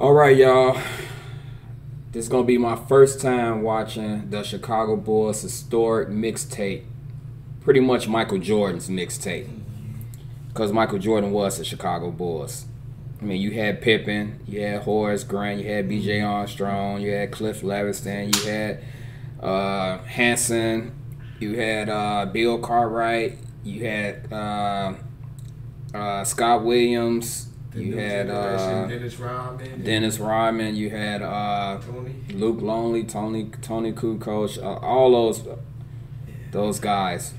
All right, y'all. This is gonna be my first time watching the Chicago Bulls historic mixtape. Pretty much Michael Jordan's mixtape. Because Michael Jordan was the Chicago Bulls. I mean, you had Pippen, you had Horace Grant, you had B.J. Armstrong, you had Cliff Levingston, you had uh, Hanson, you had uh, Bill Cartwright, you had uh, uh, Scott Williams, The you had uh, Dennis Rodman, Dennis Rodman, you had uh, Tony. Luke Longley, Tony Toni Kukoc, uh, all those those guys.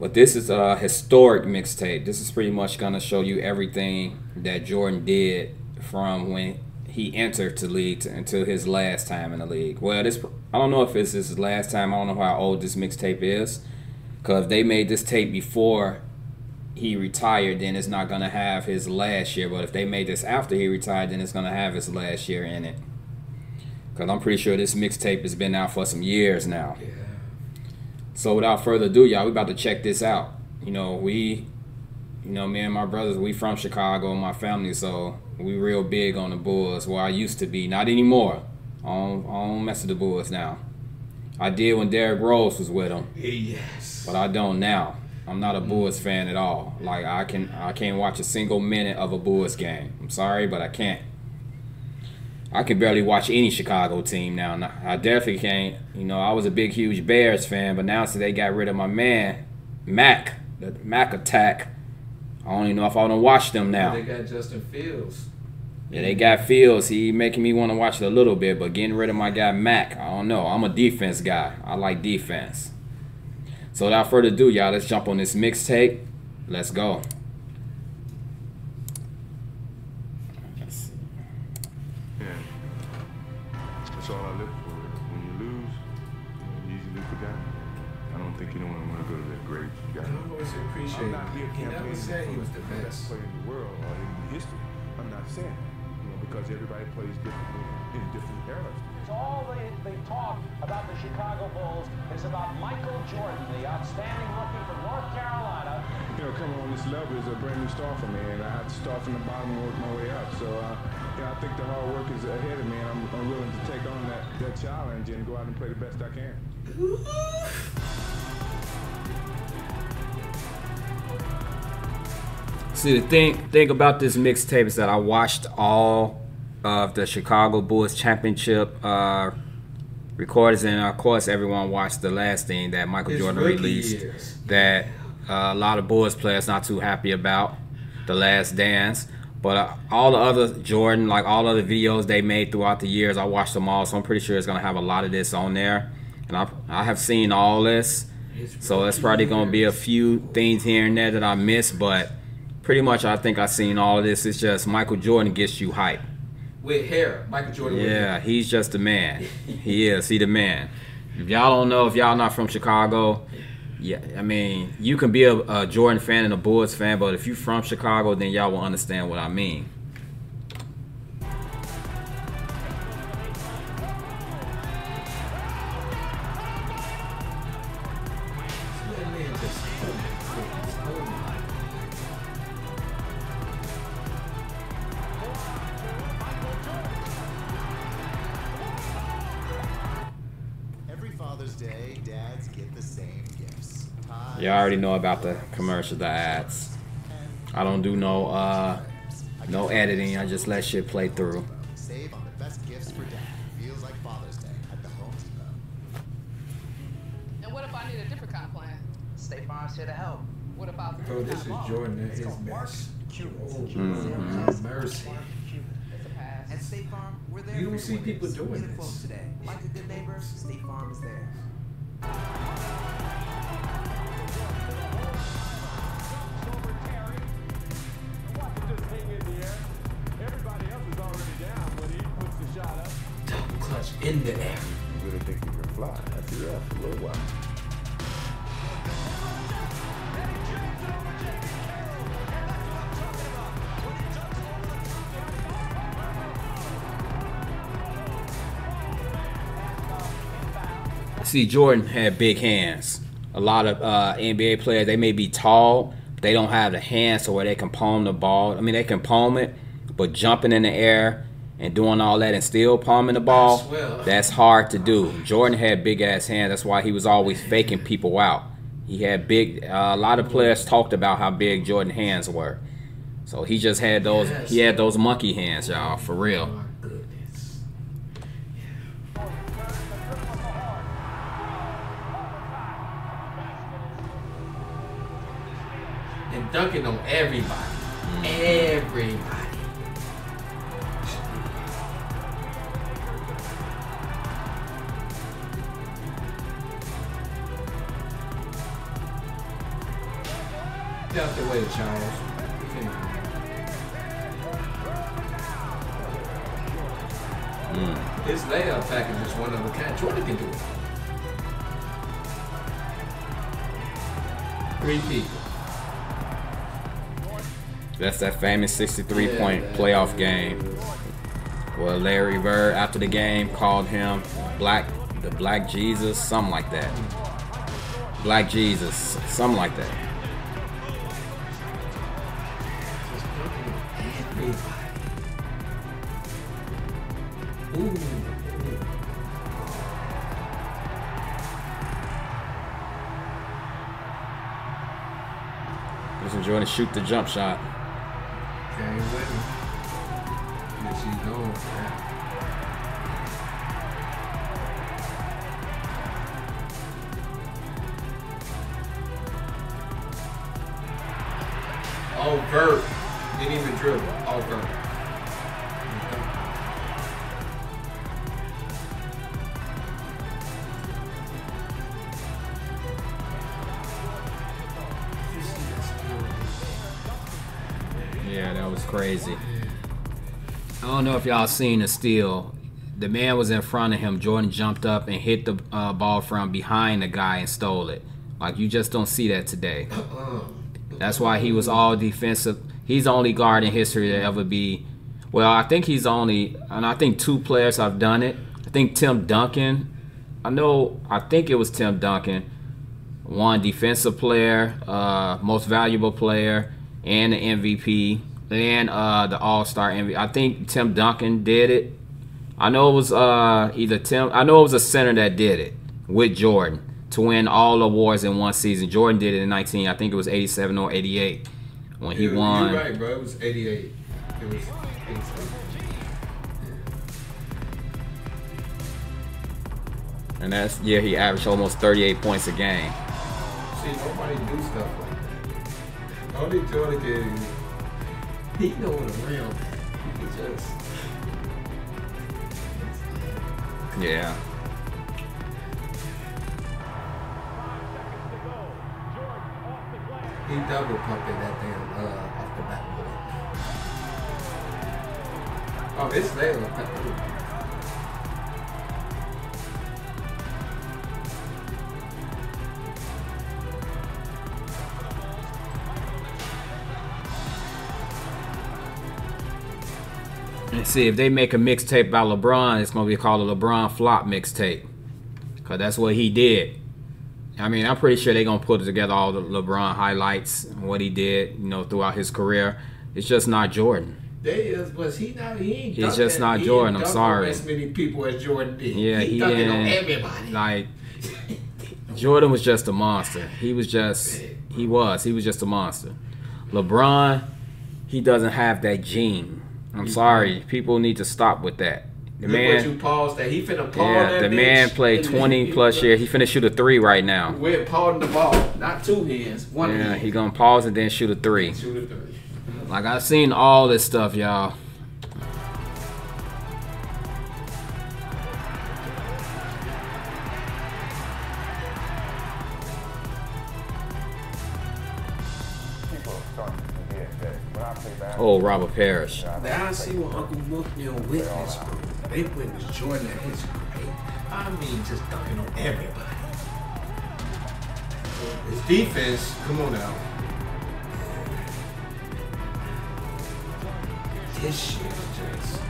But this is a historic mixtape. This is pretty much gonna show you everything that Jordan did from when he entered the league to, until his last time in the league. Well, this I don't know if it's his last time. I don't know how old this mixtape is, because they made this tape before he retired. Then it's not gonna have his last year. But if they made this after he retired, then it's gonna have his last year in it. Because I'm pretty sure this mixtape has been out for some years now. Yeah. So without further ado, y'all, we about to check this out. You know, we, you know, me and my brothers, we from Chicago, my family, so we real big on the Bulls. Well, I used to be, not anymore. I don't, I don't mess with the Bulls now. I did when Derrick Rose was with them, Yes. but I don't now. I'm not a mm-hmm. Bulls fan at all. Like I can, I can't watch a single minute of a Bulls game. I'm sorry, but I can't. I can barely watch any Chicago team now. Now, I definitely can't. You know, I was a big, huge Bears fan, but now since they got rid of my man, Mac, the Mac attack, I don't even know if I want to watch them now. They got Justin Fields. Yeah, they got Fields. He making me want to watch it a little bit, but getting rid of my guy Mac, I don't know. I'm a defense guy. I like defense. So without further ado, y'all, let's jump on this mixtape. Let's go. Coming on this level is a brand new start for me, and I have to start from the bottom and work my way up. So, uh, yeah, I think the hard work is ahead of me, and I'm, I'm willing to take on that, that challenge and go out and play the best I can. See the thing thing about this mixtape is that I watched all of the Chicago Bulls championship uh, recordings, and of course everyone watched the last thing that Michael His Jordan released. years. That uh, a lot of Bulls players not too happy about the Last Dance. But uh, all the other Jordan, like all other videos they made throughout the years, I watched them all, so I'm pretty sure it's gonna have a lot of this on there. And I, I have seen all this, so rookie probably gonna be a few things here and there that I missed, but pretty much I think I've seen all of this. It's just Michael Jordan gets you hype. with hair. Michael Jordan. with Yeah, he's just a man. he is. He the man. If y'all don't know, if y'all not from Chicago, yeah, I mean, you can be a, a Jordan fan and a Bulls fan, but if you're from Chicago, then y'all will understand what I mean. Ties, Y'all already know about the commercial, the ads. I don't do no uh no editing. I just let shit play through. Save on the best gifts for dad. Feels like Father's Day at the Home Depot. And what if I need a different kind of plan? State Farm's here to help. What about Oh, this is Jordan at his best. Oh, mercy. It's. At State Farm, we're there. You don't see people doing Get a quote this. today. Like a good neighbor, State Farm is there. Double clutch in the air. You really think you can fly after for a little while. See, Jordan had big hands. A lot of uh, NBA players, they may be tall, but they don't have the hands to where they can palm the ball. I mean, they can palm it, but jumping in the air and doing all that and still palming the ball, that's hard to do. Jordan had big ass hands. That's why he was always faking people out. He had big. Uh, a lot of players talked about how big Jordan hands were. So he just had those. He had those monkey hands, y'all, for real. Dunking on everybody. Mm. Everybody. Get out the way, Charles. Mm. His layup package is one of a kind. Jordan can do it. Three people. That's that famous 63 Yeah, point that- playoff game. Well, Larry Bird after the game called him Black, the Black Jesus, something like that. Black Jesus, something like that. Just dunking on everybody. Ooh. ooh. Just enjoying to shoot the jump shot. Going. Yeah. All vert. Didn't even dribble. Oh, vert. Yeah, that was crazy. Don't know if y'all seen the steal. The man was in front of him. Jordan jumped up and hit the uh, ball from behind the guy and stole it. Like you just don't see that today. That's why he was all defensive. He's the only guard in history to ever be. Well, I think he's only, and I think two players have done it. I think Tim Duncan. I know. I think it was Tim Duncan. One defensive player, uh, most valuable player, and the MVP, and uh, the All Star MVP. I think Tim Duncan did it. I know it was uh, either Tim. I know it was a center that did it with Jordan to win all awards in one season. Jordan did it in 19. I think it was 87 or 88 when he won. You're right, bro. It was 88. It was 87. And that's yeah, he averaged almost 38 points a game. See, nobody do stuff like that. Only Jordan can. He know what around. He just. Yeah. He double pumping that damn uh, off the backboard. Oh, it's layup. See if they make a mixtape about LeBron, it's gonna be called a LeBron flop mixtape, cause that's what he did. I mean, I'm pretty sure they're gonna put together all the LeBron highlights, and what he did, you know, throughout his career. It's just not Jordan. There is, but he not. He ain't. Dunked just not he Jordan, I'm sorry. As many people as Jordan did. Yeah, he, he on everybody. Like Jordan was just a monster. He was just he was he was just a monster. LeBron, he doesn't have that gene. I'm sorry, people need to stop with that. The Look what you man, paused that. He finna pause yeah, that the man played 20 he- plus years. He finna shoot a three right now. We're pausing the ball, not two hands, one Yeah, hand. he gonna pause and then shoot a three. shoot a three. Like I've seen all this stuff, y'all. Oh, Robert Parish. Now I see what Uncle Mook them witnessed, bro. They witnessed Jordan at his great. I mean, just dunking on everybody. His defense, come on now. This shit is just.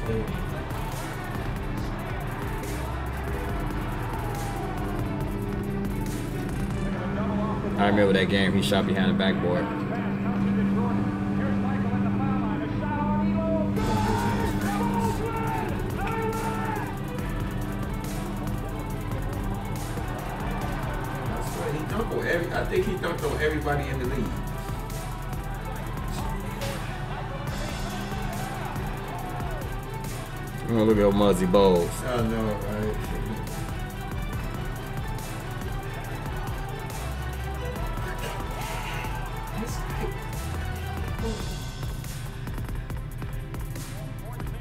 I remember that game. He shot behind the backboard. Everybody in the league. Oh, look at Muggsy Bogues. I know, right?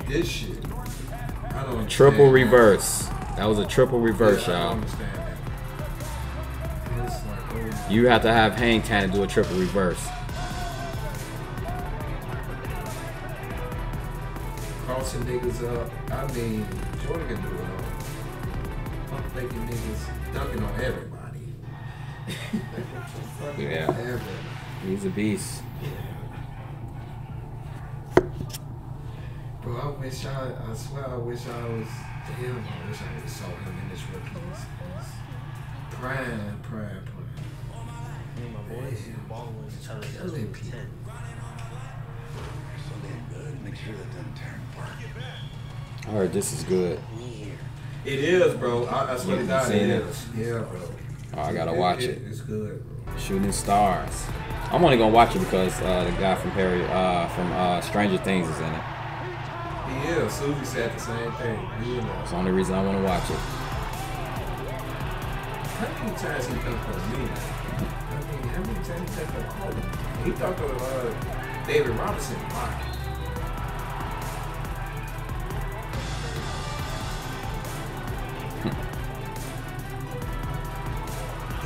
This shit. I don't Triple understand. reverse. That was a triple Yeah, reverse, I don't y'all. understand You have to have hang time to do a triple reverse. crossing niggas up. I mean, Jordan can do it all. I'm thinking niggas dunking on everybody. Yeah. Everybody. He's a beast. Yeah. Bro, I wish I, I swear I wish I was, him. I wish I would have saw him in this rookies. Prime, prime, prime. Me and my boys balling with each other since we Killing were people. 10. I heard this is good. It is, bro. I, I swear to You God, it? is. Yeah, bro. Oh, I gotta watch it. It's good, bro. Shooting Stars. I'm only gonna watch it because uh, the guy from Harry, uh, from uh, Stranger Things is in it. He is. Susie said the same thing. He is. That's the only reason I want to watch it. How many times he dunked on me? I mean, how many times he dunked on Kobe? He dunked on uh, David Robinson. Wow.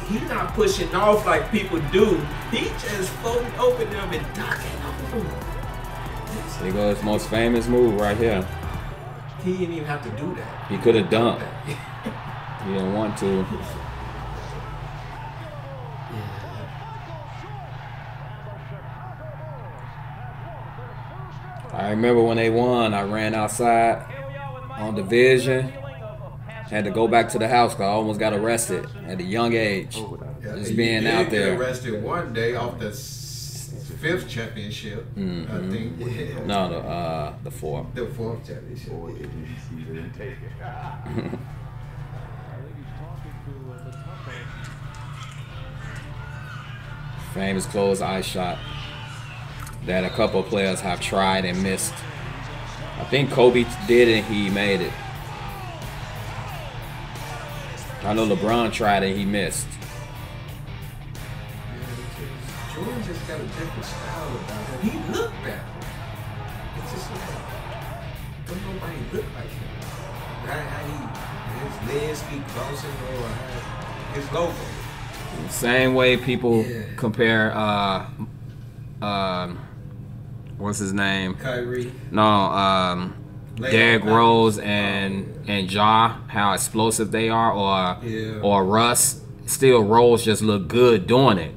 He not pushing off like people do. He just folding open them and dunking on them. Here goes his most famous move right here. He didn't even have to do that. He could have dunked. He didn't want to. I remember when they won, I ran outside on division. Had to go back to the house because I almost got arrested at a young age. Yeah, Just being did out get there. arrested one day off the fifth championship. I think. Yeah. No, the uh, the four. The fourth championship. Famous closed eye shot that a couple of players have tried and missed. I think Kobe did and he made it. I know LeBron tried it, he missed. Jordan just got a different style about him. He looked better. It's just like, don't nobody look like him. How, how he, his legs be crossing or his logo. Same way people Yeah. compare uh um what's his name? Kyrie. No, um Derrick Rose and and Ja, how explosive they are, or Yeah. or Russ. Still, Rose just look good doing it.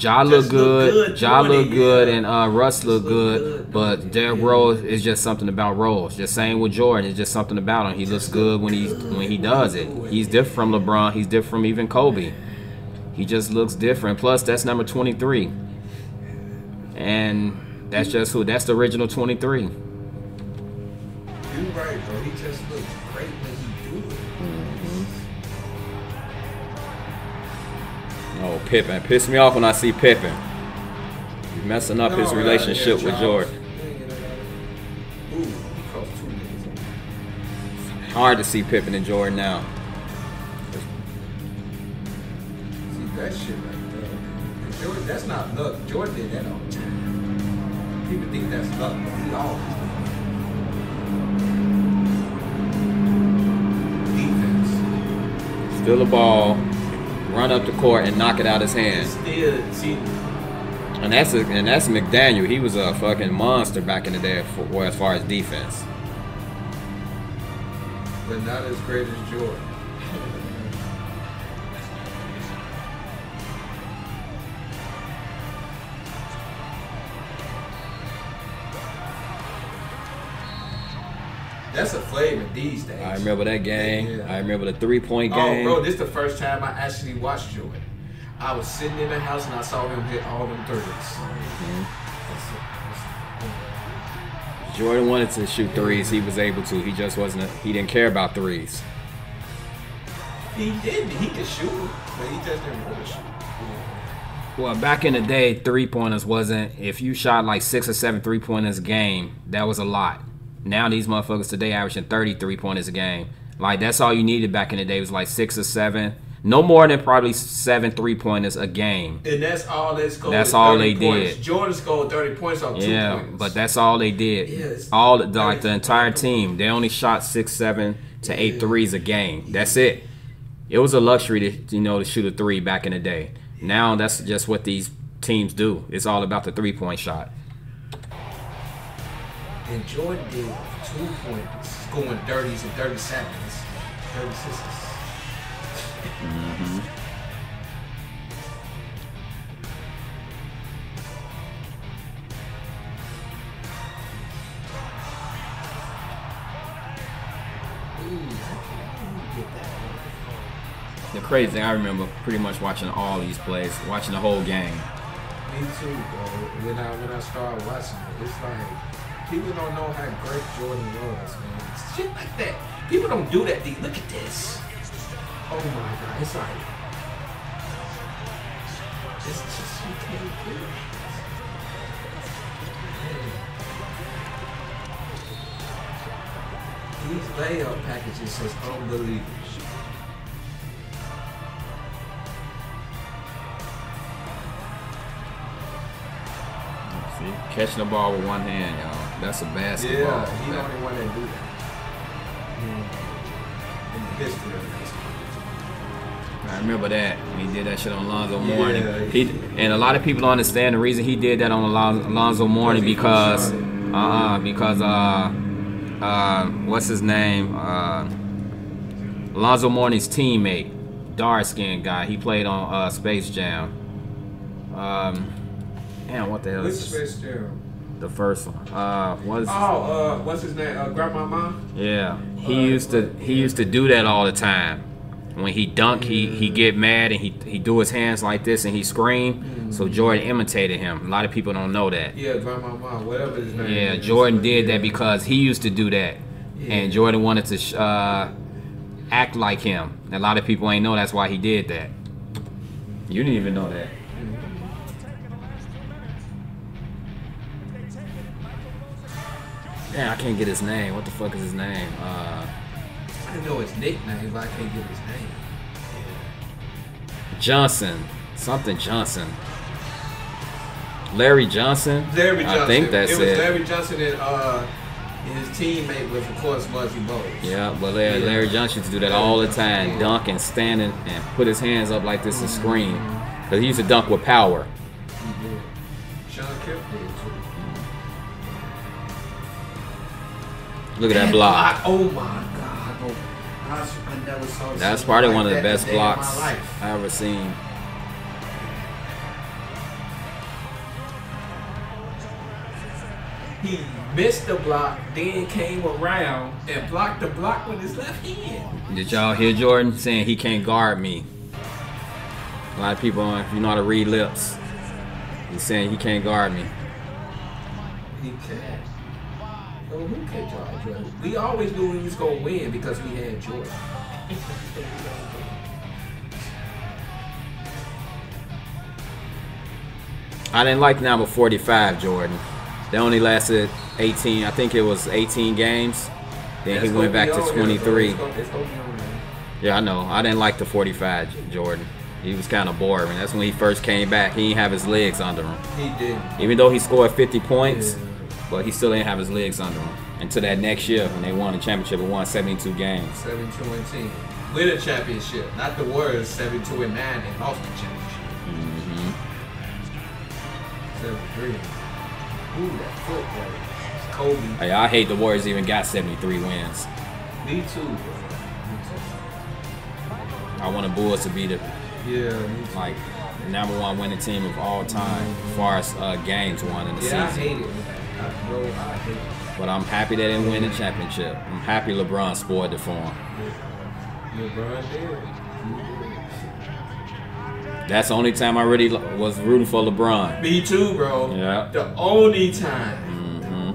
Ja look look good, good Ja look it, good, yeah. and uh, Russ look look good. good but Derrick yeah. Rose is just something about Rose. Just same with Jordan, it's just something about him. He looks good when he when he does it. He's different from LeBron. He's different from even Kobe. He just looks different. Plus, that's number 23, and that's just who. That's the original 23. You right, bro. He just looks great when he do it. Oh, Pippen. Piss me off when I see Pippen. He's messing up his No, uh, relationship yeah, with Jordan. Ooh, he cost two niggas. Hard to see Pippen and Jordan now. See that shit right there. Jordan, that's not luck. Jordan did that all the time. People think that's luck, but did that. Defense. Steal the ball, run up the court, and knock it out his hand. Still, see, And that's a, and that's McDaniel. He was a fucking monster back in the day for, well, as far as defense. but not as great as Jordan. That's a flavor these days. I remember that game. Yeah. I remember the three point game. Oh, game. bro, this is the first time I actually watched Jordan. I was sitting in the house and I saw him hit all them 3s mm-hmm. Jordan wanted to shoot threes. He was able to. He just wasn't. He didn't care about threes. He did. He could shoot, but he just didn't want to shoot. Well, back in the day, three pointers wasn't. If you shot like six or seven three pointers a game, that was a lot. Now these motherfuckers today averaging 30 three pointers a game. Like that's all you needed back in the day it was like six or seven. No more than probably seven three pointers a game. And that's all they scored. That's all they points. did. Jordan scored 30 points on two Yeah, points. but that's all they did. Yes. All the, like the entire team, they only shot six, seven to eight threes a game. That's it. It was a luxury to you know to shoot a three back in the day. Now that's just what these teams do. It's all about the three point shot. And Jordan did two points, scoring 30s and 37s, 36s. Mm-hmm. The crazy thing, I remember pretty much watching all these plays, watching the whole game. Me too, bro. When I when I started watching it, it's like people don't know how great Jordan was, man. Shit like that. People don't do that. Look at this. Oh my god, it's like it's just you can't do it. These layup packages is unbelievable. See, catching the ball with one hand, y'all. That's a basketball. Yeah, he the only one that do that. In the history of basketball. I remember that when he did that shit on Lonzo Yeah. Mourning. He and a lot of people don't understand the reason he did that on Alon- Alonzo Mourning because, uh, because uh, uh, what's his name? Uh, Alonzo Mourning's teammate, dark skinned guy. He played on uh, Space Jam. Um, damn, what the hell Which is this? Space Jam? The first one? Uh, what is? Oh, uh, what's his name? Uh, Mom. Yeah, he used to he used to do that all the time. When he dunk, he he get mad and he he do his hands like this and he scream. So Jordan imitated him. A lot of people don't know that. Yeah, Grandmama, whatever his name Yeah, is. Jordan did Yeah. that because he used to do that, and Jordan wanted to sh- uh, act like him. And a lot of people ain't know that's why he did that. You didn't even know that. Yeah, I can't get his name. What the fuck is his name? Uh, I didn't know his nickname, but I can't get his name. Johnson, something Johnson. Larry Johnson. Larry Johnson. I think that's it. it. was Larry Johnson and uh, and his teammate was, of course, Muggsy Bogues. Yeah, but Larry, Yeah. Larry Johnson used to do that all the time, dunk and stand and, and put his hands up like this and scream. Cause he used to dunk with power. Look at that block. Oh my God. Oh, I, never saw That's probably like one of the best a day in my blocks life. I ever seen. He missed the block, then came around and blocked the block with his left hand. Did y'all hear Jordan saying he can't guard me? A lot of people, uh, if you know how to read lips, he's saying he can't guard me. He can't. Oh, who can guard Jordan? We always knew he was gonna win because we had Jordan. I didn't like number 45, Jordan. They only lasted 18. I think it was 18 games. Then That's he went back to on here, bro. 23. It's gonna, it's gonna be on there. Yeah, I know. I didn't like the 45, Jordan. He was kind of boring. That's when he first came back. He didn't have his legs under him. He did. Even though he scored 50 points, Yeah. But he still didn't have his legs under him. Until that next year when they won the championship and won 72 games. 72 and 10. Win a championship. Not the Warriors 72 and 9 and lost the championship. hmm 73. Ooh, that football. Kobe. Hey, I hate the Warriors even got 73 wins. Me too, bro. Me I want the Bulls to be the. Yeah, like number one winning team of all time as far as uh, games won in the Yeah, I season. Hate it. I, bro, I hate it. But I'm happy they didn't win the championship. I'm happy LeBron spoiled the for him. LeBron did. That's the only time I really was rooting for LeBron. Me too, bro. Yeah. The only time. hmm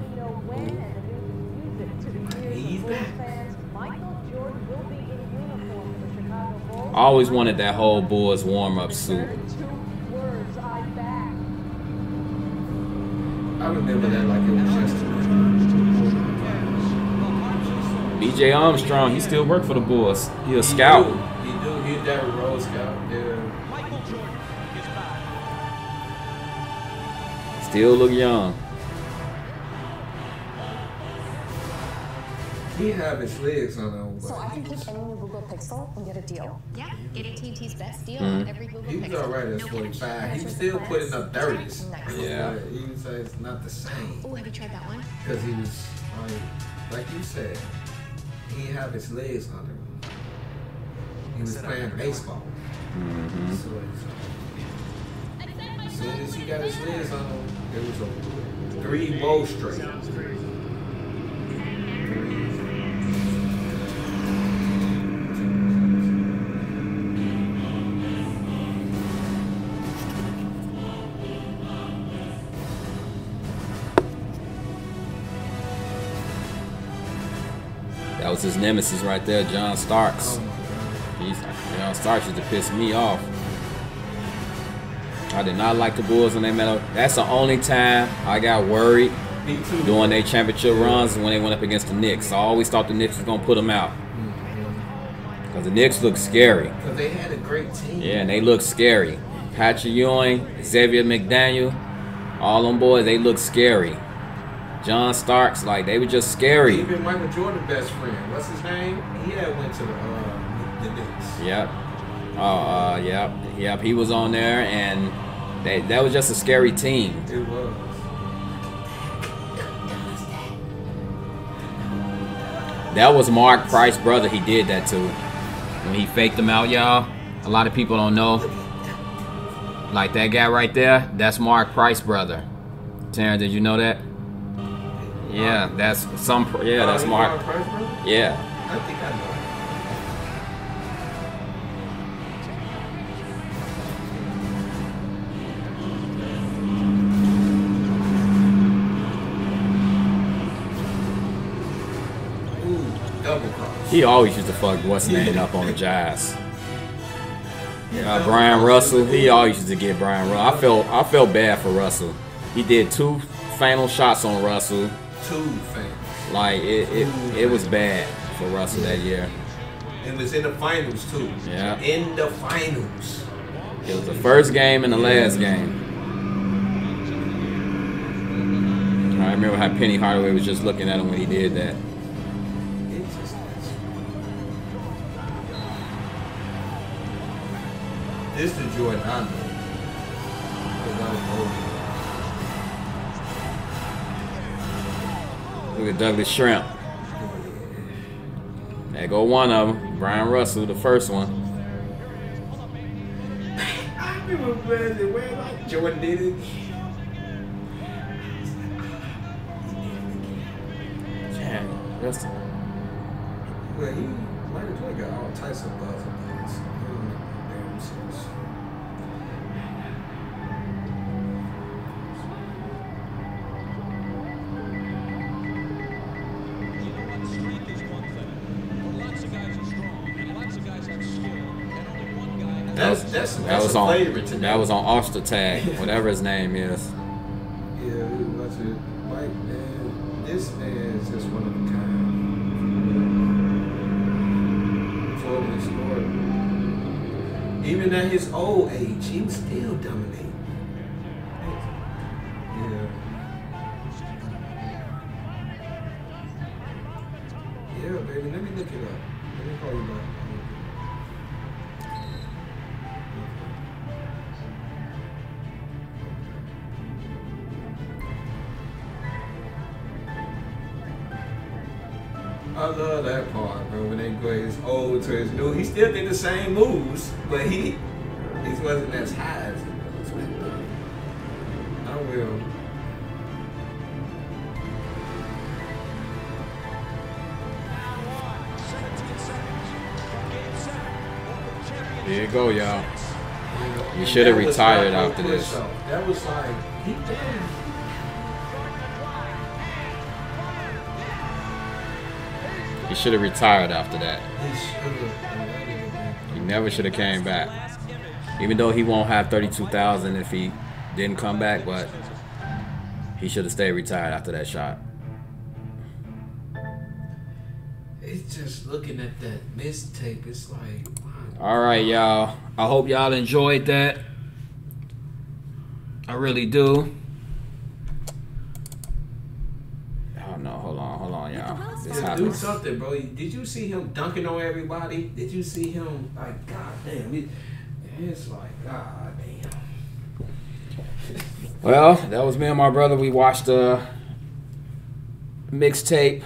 He's back. I always wanted that whole Bulls warm up suit. I remember that like it was yesterday. B.J. Armstrong, he still worked for the Bulls. He a He scout. do. He do. He Derrick Rose scout. Yeah. Michael Jordan is back. Still look young. He have his legs on him. So I but can he keep was, any new Google Pixel and get a deal. Yeah, get AT&T's best deal Mhm. on every Google he was Pixel. alright at No 45. He was catch. still putting up 30s. Nice. Yeah. But He was like, it's not the same. Oh, have you tried that one? Because he was, like, like you said, he didn't have his legs on him. He was playing baseball. hmm So as soon as he got his legs on him, it was a three bow straight. That was his nemesis right there, John Starks. He's, John Starks used to piss me off. I did not like the Bulls when they met up. That's the only time I got worried during their championship runs when they went up against the Knicks. I always thought the Knicks was gonna put them out because the Knicks looked scary. Because they had a great team. Yeah, and they looked scary. Patrick Ewing, Xavier McDaniel, all them boys, they looked scary. John Starks, like they were just scary. Even Michael Jordan's best friend, what's his name? He had went to the, uh, the Knicks. Yep. Oh, uh, yep, yep. He was on there, and they, that was just a scary team. It was. That was Mark Price's brother. He did that too. when he faked them out, y'all. A lot of people don't know. Like that guy right there, that's Mark Price brother. Taryn, did you know that? Yeah, that's some. Yeah, that's Oh, Mark. Yeah. I think I know. Ooh, double cross. He always used to fuck what's name up on the Jazz. Uh, Bryon Russell, he always used to get Bryon Russell. I felt I felt bad for Russell. He did two final shots on Russell. Two fans. Like it, it, it was bad for Russell that year. It was in the finals too. Yeah. In the finals. It was the first game and the last game. I remember how Penny Hardaway was just looking at him when he did that. This the Jordan I at Douglas Shrimp. There go one of them. Bryon Russell, the first one. I remember when the way like Jordan did it. Damn, that's Well, he Michael Jordan got all types of buzz That's that's that that's was a on flavor that was on Ostertag, whatever his name is. Yeah, we watch it. Mike, man, this man is just one of a kind. Totally scored. Even at his old age, he was still dominating. I love that part, bro. When they go his old to his new, he still did the same moves, but he he wasn't as high as he was. I will. There you go, y'all. You should have retired after this. That was like he did. He should have retired after that. He should have. He never should have came back. Even though he won't have 32,000 if he didn't come back, but He should have stayed retired after that shot. It's just looking at that mistape. It's like. All right, y'all. I hope y'all enjoyed that. I really do. Oh no, hold on, hold on, Yeah, do something, bro. Did you see him dunking on everybody? Did you see him like, God damn? It, it's like, God damn. Well, that was me and my brother. We watched a mixtape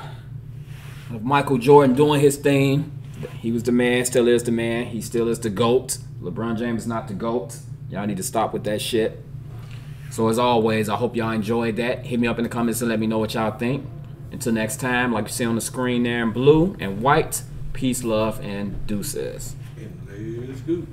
of Michael Jordan doing his thing. He was the man, still is the man. He still is the GOAT. LeBron James is not the GOAT. Y'all need to stop with that shit. So, as always, I hope y'all enjoyed that. Hit me up in the comments and let me know what y'all think. Until next time, like you see on the screen there in blue and white, peace, love, and deuces. And let's go.